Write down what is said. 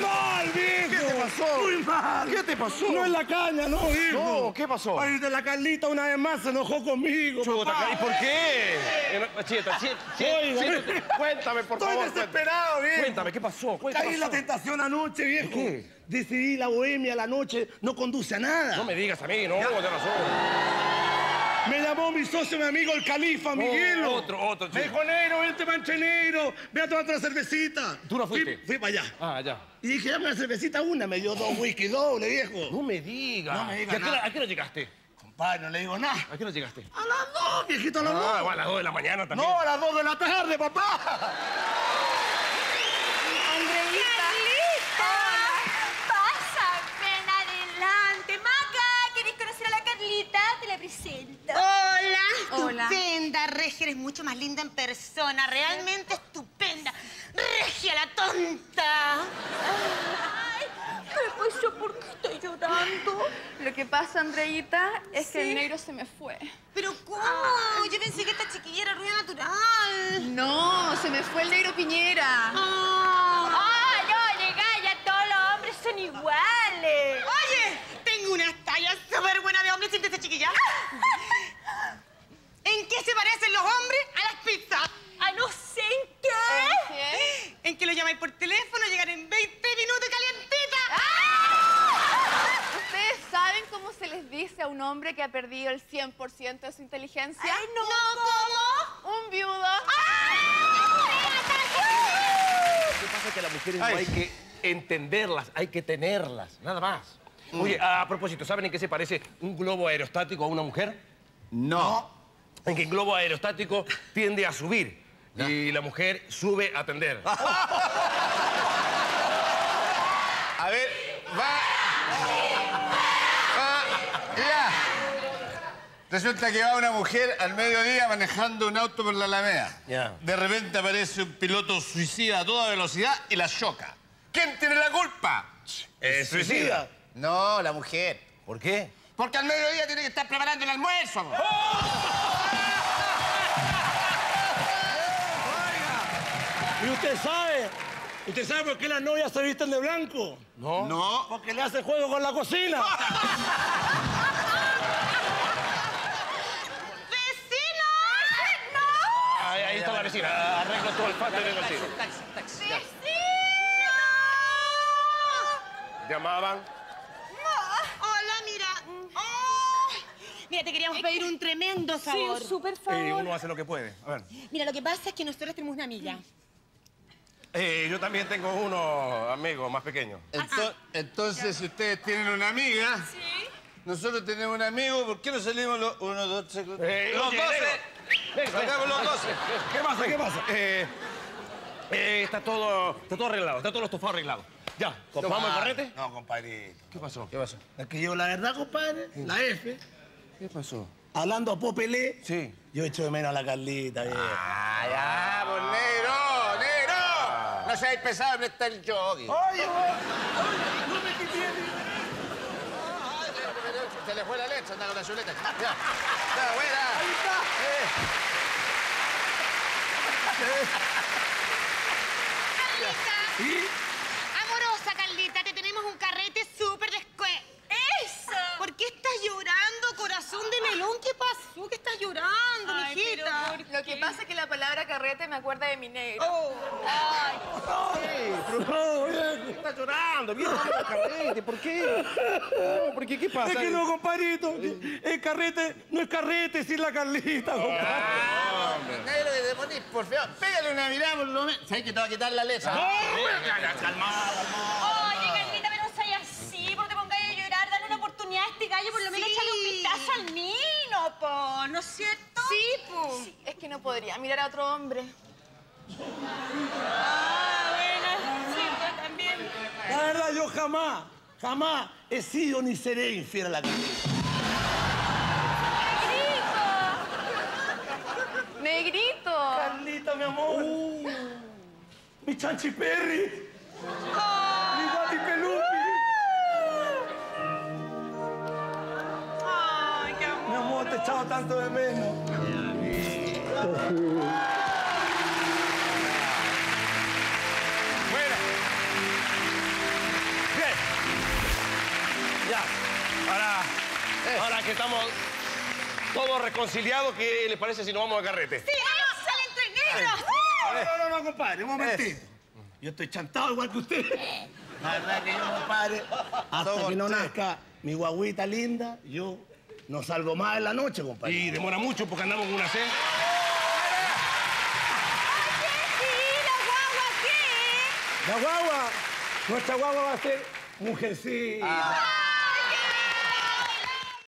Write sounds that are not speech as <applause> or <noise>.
Mal, viejo. ¿Qué te pasó? Muy mal. ¿Qué te pasó? No es la caña, no, hijo. No, ¿qué pasó? Ay, de la Carlita una vez más se enojó conmigo, Chuta, papá. ¿Y por qué? Eh, Oiga, Chita, Cuéntame, por Estoy favor. desesperado, viejo. Cuéntame, ¿qué pasó? ¿Qué Caí en la tentación anoche, viejo. qué? Decidí la bohemia la noche no conduce a nada. No me digas a mí, no, de razón. Me llamó mi socio, mi amigo, el califa, Miguelo. Oh, otro, otro, Me chico. dijo, Negro, vente manche negro. Ve a tomar otra cervecita. ¿Tú no fuiste? Fui, fui para allá. Ah, ya. Y dije, dame una cervecita una. Me dio dos whisky doble, viejo. No me digas. No me digas ¿Y a qué. ¿A qué hora llegaste? Compadre, no le digo nada. ¿A qué hora llegaste? A las dos, viejito, a las Ah, dos. a las 2 de la mañana también. No, a las dos de la tarde, papá. ¡Carlita! Pasa, ven adelante. Maca, ¿querés conocer a la Carlita? Te la presento. Hola, Hola. estupenda, Regia, eres mucho más linda en persona, realmente estupenda. Regia la tonta. Ay, ¿qué pasó? ¿Por qué estoy llorando? Lo que pasa, Andreita, es que Sí. el negro se me fue. Pero ¿cómo? Yo pensé que esta chiquilla era ruina natural. No, se me fue el negro Piñera. Ah. Ay, oye, Gaya, todos los hombres son iguales. Oye, tengo una talla súper buena de hombre, siéntese chiquilla. ¿En qué se parecen los hombres a las pizzas? Ay, no sé en qué. ¿Qué? En que lo llamáis por teléfono, llegan en 20 minutos calientita. ¿Ustedes saben cómo se les dice a un hombre que ha perdido el 100% de su inteligencia? Ay, no. ¿cómo? Un viudo. Lo que pasa es que a las mujeres no hay que entenderlas, hay que tenerlas, nada más. Oye, a propósito, ¿saben en qué se parece un globo aerostático a una mujer? No. En que el globo aerostático tiende a subir y la mujer sube a tender. <laughs> A ver, va. Va. Ya. Resulta que va una mujer al mediodía manejando un auto por la Alameda. Ya. De repente aparece un piloto suicida a toda velocidad y la choca. ¿Quién tiene la culpa? Eh, suicida. No, la mujer. ¿Por qué? Porque al mediodía tiene que estar preparando el almuerzo. Y usted sabe, usted sabe por qué las novias se visten de blanco. No. No. Porque le hace juego con la cocina. <laughs> Ahí, ahí está la vecina. Arreglo todo el patio del vecino. Llamaban. Hola, mira. Oh, Mira, te queríamos pedir un tremendo Sí, favor. un súper Eh, favor. uno hace lo que puede. A ver. Mira, lo que pasa es que nosotros tenemos una amiga. Eh, yo también tengo uno amigo más pequeño. Ento- entonces, si ustedes tienen una amiga, nosotros tenemos un amigo, ¿por qué no salimos los uno, dos, tres, cuatro? Eh, los oye, doce? Sacamos los doce. ¿Qué pasa? ¿Qué pasa? Eh, eh, está todo, está todo arreglado, está todo el estofado arreglado. Ya, ¿compramos el correte? No, compadrito. ¿Qué pasó? ¿Qué pasó? Es que yo, la verdad, compadre, la F, ¿Qué pasó? hablando a Popelé, Sí. yo echo de menos a la Carlita, viejo. Ah, ya, No seáis pesado, presta el jogging. Oye, no me quité. Se le fue la leche, anda con la chuleta. Ya, ya, buena. ¿Sí? Amorosa, Carlita, te tenemos un carrete súper descue... ¡Eso! ¿Por qué estás llorando, corazón de melón? ¿Qué pasó? ¿Qué estás llorando, Ay, mijita? pero Lo que pasa es carrete me acuerda de mi negro. Ay, No, viejo. Está llorando, viejo, no el carrete, ¿por qué? No, ¿por qué? ¿Qué pasa? Es que no, compadrito. El carrete no es carrete sin la Carlita, compadre. Negro, que te ponís por feo. Pégale una mirada por lo menos. ¿Sabes que te va a quitar la leche? Oye, Carlita, pero no seas así, porque te pongáis a llorar, dale una oportunidad a este gallo, por lo menos Sí. échale un vistazo al Nino, po, ¿no es cierto? Sí. Es que no podría mirar a otro hombre. Ah, bueno, sí, yo también. La verdad, yo jamás, jamás he sido ni seré infiel a la Carlita. ¡Negrito! Carlita, mi amor. Mi chanchi perry. Mi guati pelupi. Ay, qué amor. Mi amor, te echaba tanto de menos. Bueno. Bien. Ya. Ahora, eh. ahora que estamos todos reconciliados, ¿qué les parece si nos vamos a carrete? ¡Sí! vamos, ¡Excelente, negro! No, no, no, compadre, un momentito. Yo estoy chantado igual que usted. La verdad que yo, compadre, hasta que no nazca mi guaguita linda, yo no salgo más en la noche, compadre. Y demora mucho porque andamos con una sed. La guagua, ¿qué? La guagua, nuestra guagua va a ser mujercita.